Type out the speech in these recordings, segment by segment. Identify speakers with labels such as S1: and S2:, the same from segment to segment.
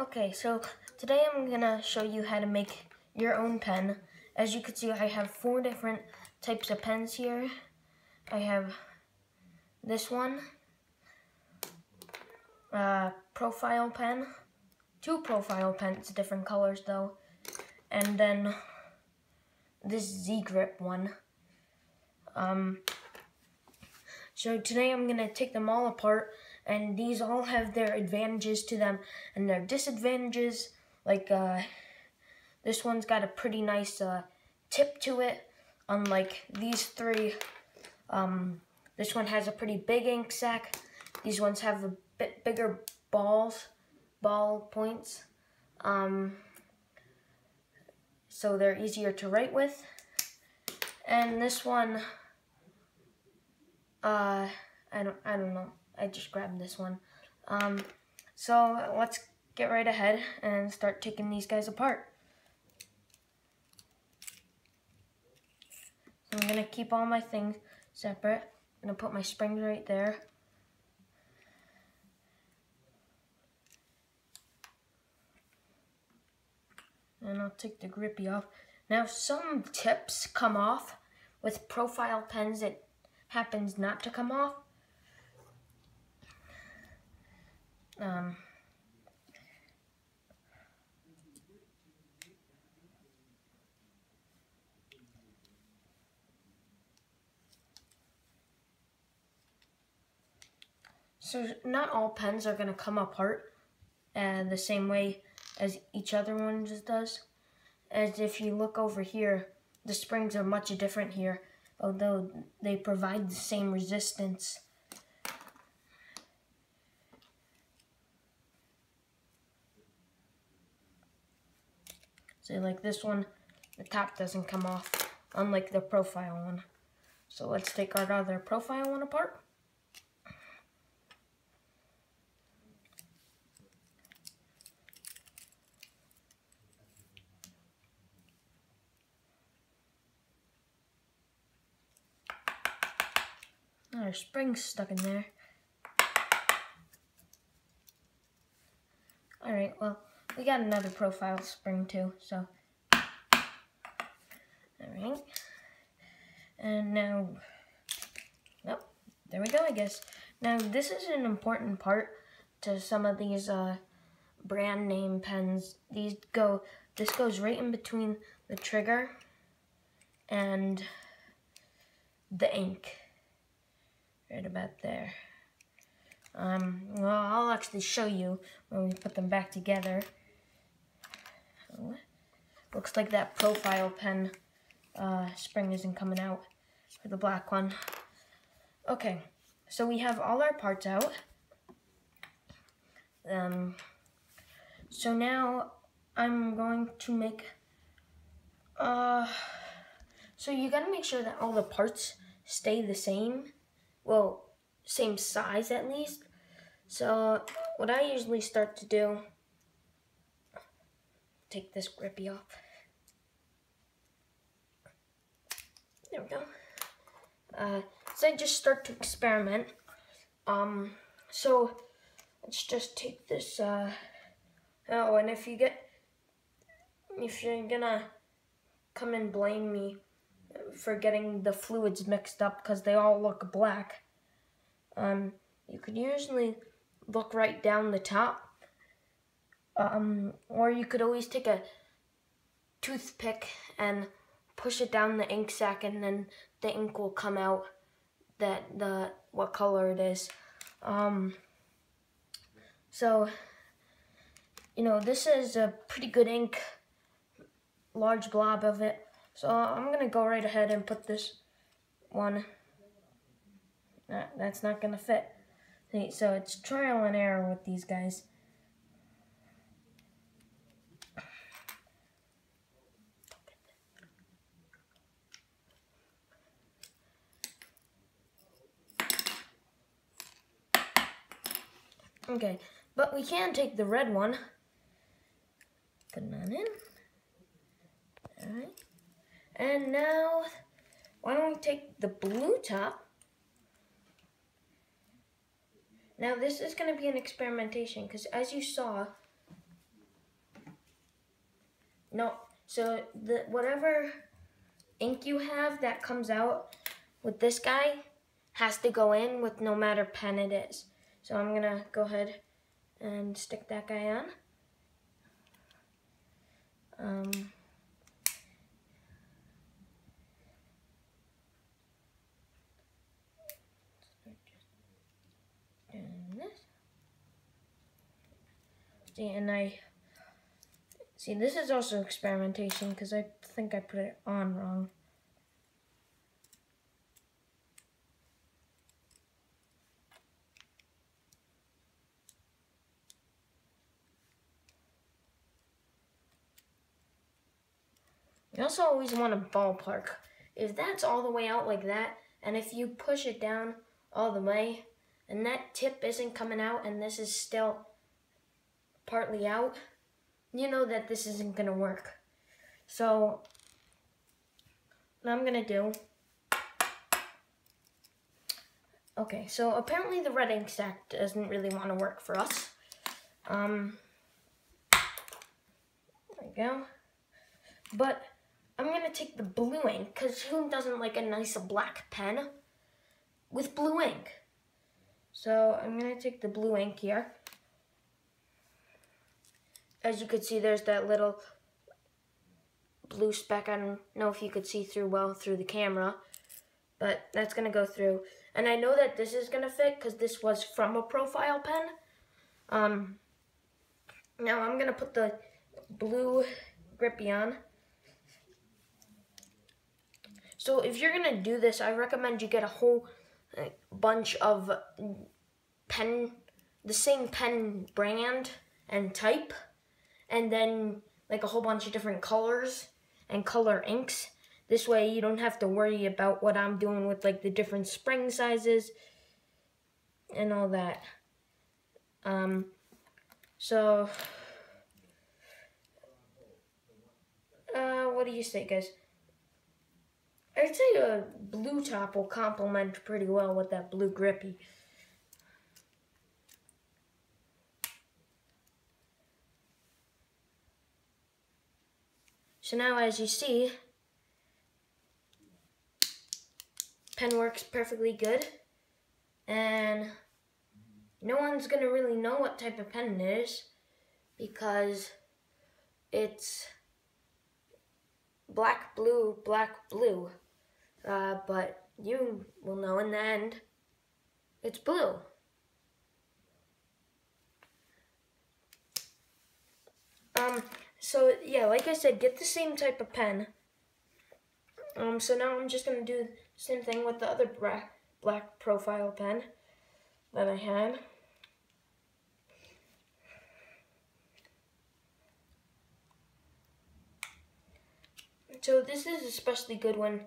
S1: Okay, so today I'm gonna show you how to make your own pen. As you can see, I have four different types of pens here. I have this one, profile pen, two profile pens, different colors though, and then this Z-grip one. Um, so today I'm gonna take them all apart and these all have their advantages to them and their disadvantages. Like uh, this one's got a pretty nice uh, tip to it, unlike these three. Um, this one has a pretty big ink sac. These ones have a bit bigger balls, ball points. Um, so they're easier to write with. And this one, uh, I don't, I don't know. I just grabbed this one. Um, so let's get right ahead and start taking these guys apart. So I'm gonna keep all my things separate. I'm gonna put my springs right there. And I'll take the grippy off. Now some tips come off with profile pens it happens not to come off. Um, so not all pens are going to come apart uh, the same way as each other one just does. As if you look over here, the springs are much different here, although they provide the same resistance. So like this one, the top doesn't come off, unlike the profile one. So let's take our other profile one apart. There's springs stuck in there. Alright, well, we got another profile spring too, so. Alright. And now, nope, there we go, I guess. Now, this is an important part to some of these uh, brand name pens. These go, this goes right in between the trigger and the ink. Right about there. Um, well, I'll actually show you when we put them back together. Looks like that profile pen uh, spring isn't coming out for the black one. Okay, so we have all our parts out. Um, so now I'm going to make, uh, so you gotta make sure that all the parts stay the same. Well, same size at least. So what I usually start to do, take this grippy off. There we go. Uh, so I just start to experiment. Um, so let's just take this, uh, oh, and if you get, if you're gonna come and blame me for getting the fluids mixed up because they all look black, um, you could usually look right down the top. Um, or you could always take a toothpick and push it down the ink sac and then the ink will come out that the what color it is. Um, so, you know, this is a pretty good ink, large blob of it. So I'm going to go right ahead and put this one that, that's not going to fit. So it's trial and error with these guys. Okay, but we can take the red one, put that in. Alright. And now, why don't we take the blue top Now this is going to be an experimentation because as you saw, no, so the whatever ink you have that comes out with this guy has to go in with no matter pen it is. So I'm gonna go ahead and stick that guy on. Um, See, and I see this is also experimentation because I think I put it on wrong. You also always want a ballpark. If that's all the way out like that, and if you push it down all the way, and that tip isn't coming out, and this is still partly out, you know that this isn't gonna work. So, what I'm gonna do, okay, so apparently the red ink sac doesn't really wanna work for us. Um, there we go. But I'm gonna take the blue ink, because who doesn't like a nice black pen with blue ink? So I'm gonna take the blue ink here as you could see, there's that little blue speck. I don't know if you could see through well through the camera, but that's going to go through. And I know that this is going to fit because this was from a profile pen. Um, now I'm going to put the blue grippy on. So if you're going to do this, I recommend you get a whole bunch of pen, the same pen brand and type and then like a whole bunch of different colors and color inks. This way you don't have to worry about what I'm doing with like the different spring sizes and all that. Um, so, uh, what do you say guys? I'd say a blue top will complement pretty well with that blue grippy. So now as you see, pen works perfectly good and no one's going to really know what type of pen it is because it's black, blue, black, blue. Uh, but you will know in the end it's blue. Um, so yeah, like I said, get the same type of pen. Um, so now I'm just gonna do the same thing with the other black, black profile pen that I had. So this is especially good when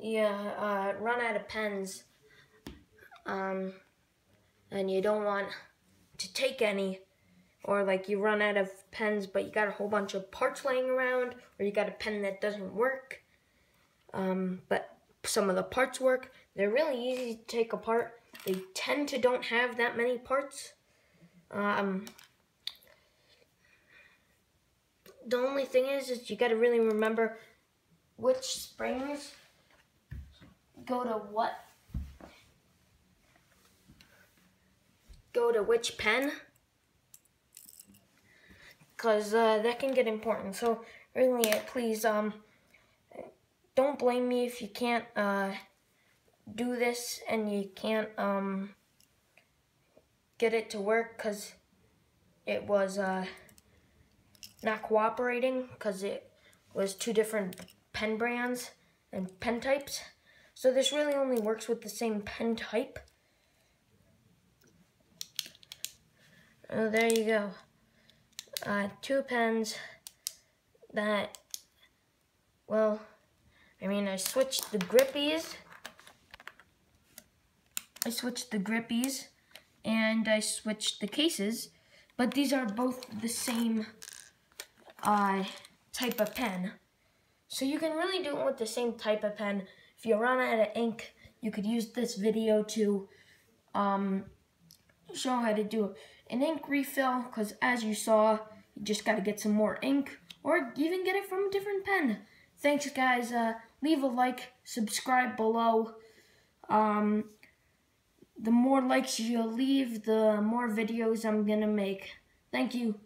S1: you uh, run out of pens um, and you don't want to take any or like you run out of pens but you got a whole bunch of parts laying around or you got a pen that doesn't work um, but some of the parts work. They're really easy to take apart. They tend to don't have that many parts. Um, the only thing is is you got to really remember which springs go to what go to which pen because uh, that can get important. So really, please um, don't blame me if you can't uh, do this and you can't um, get it to work because it was uh, not cooperating because it was two different pen brands and pen types. So this really only works with the same pen type. Oh, there you go uh, two pens that, well, I mean, I switched the grippies. I switched the grippies and I switched the cases, but these are both the same uh, type of pen. So you can really do it with the same type of pen. If you run out of ink, you could use this video to um, show how to do an ink refill because as you saw, you just got to get some more ink or even get it from a different pen. Thanks, guys. Uh, leave a like, subscribe below. Um, the more likes you leave, the more videos I'm gonna make. Thank you.